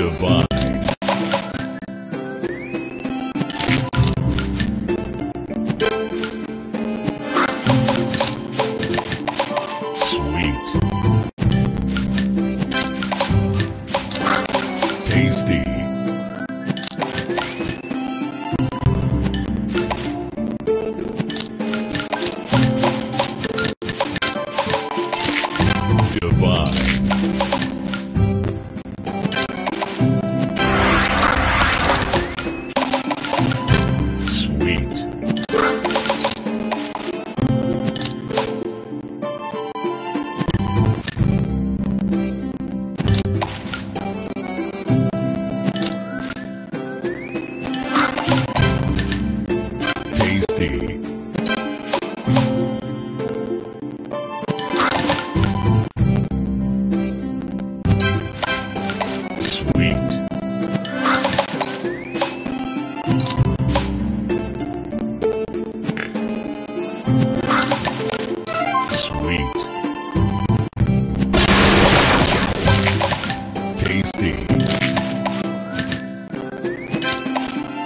Goodbye. Sweet. Tasty. Goodbye.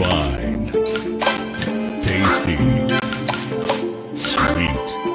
Divine. Tasty. Sweet.